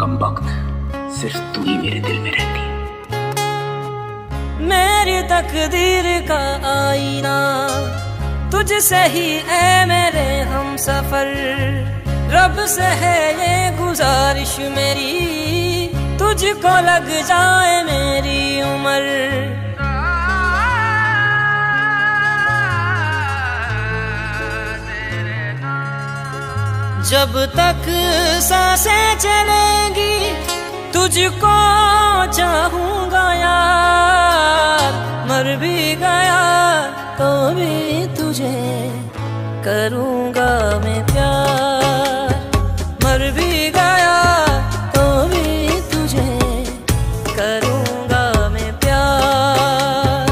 कम वक्त सिर्फ़ तू ही मेरे दिल में रहती। मेरी तकदीर का आईना, तुझसे ही है मेरे हम सफ़र। रब से है ये गुजारिश मेरी, तुझको लग जाए मेरी उम्र। जब तक साँसें चलेंगी, तुझको चाहूँगा यार। मर भी गया तो भी तुझे करूँगा मैं प्यार। मर भी गया तो भी तुझे करूँगा मैं प्यार।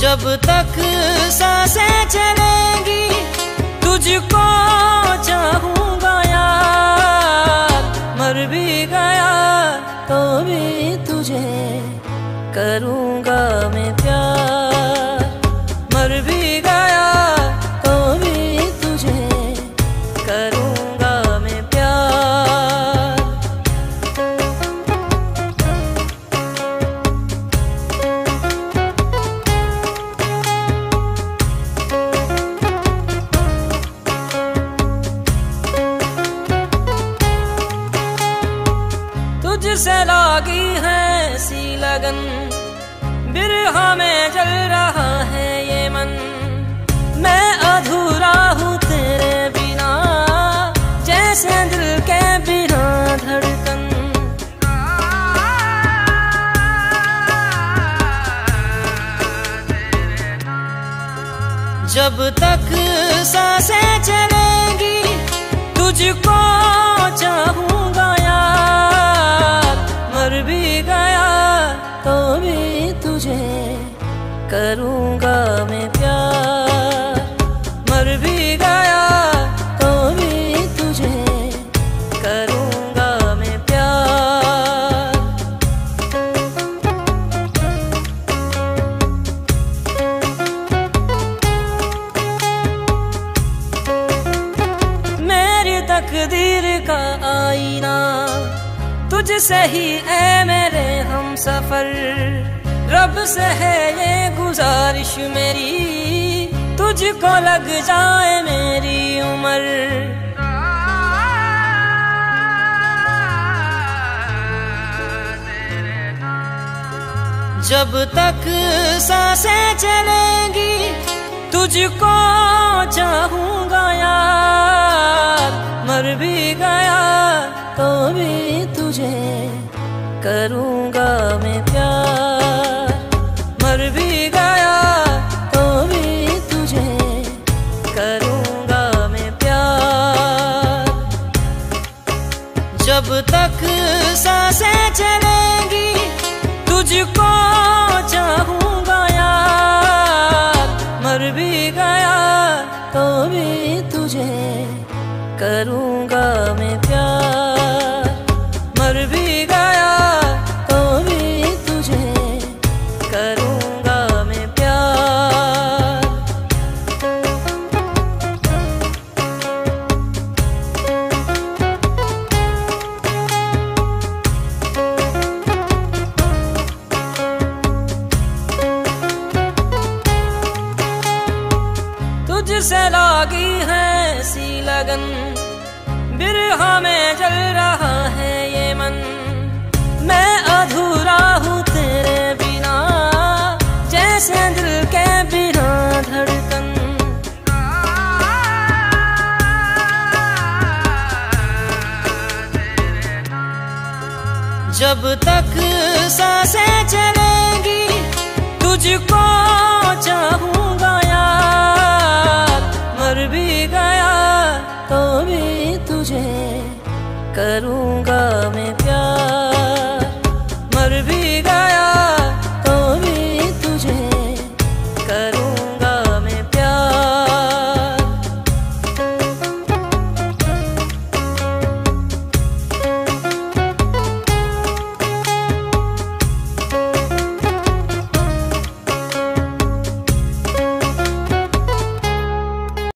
जब तक साँसें चलेंगी तुझको चाहूँगा यार। मर भी गया तो भी तुझे करूँगा मैं तुझसे लागी है सी लगन। बिरहा में जल रहा है ये मन। मैं अधूरा हूँ तेरे बिना, जैसे दिल के बिना धड़कन। जब तक साँसें करूँगा मैं प्यार। मर भी गया तो भी तुझे करूँगा मैं प्यार। मेरी तकदीर का आईना, तुझसे ही है मेरे हम सफ़र। रब से है ये गुजारिश मेरी, तुझको लग जाए मेरी उम्र। जब तक साँसें चलेंगी, तुझको चाहूँगा यार। मर भी गया तो भी तुझे करूँगा मैं प्यार। जब तक साँसें चलेंगी, तुझको चाहूँगा यार। मर भी गया तो भी तुझे करूँगा मैं प्यार। मर भी गया तुझसे लागी है सी लगन। बिरहा में जल रहा है ये मन। मैं अधूरा हूँ तेरे बिना, जैसे दिल के बिना धड़कन। जब तक साँसें चलेंगी, तुझको मर भी गया तो भी तुझे करूँगा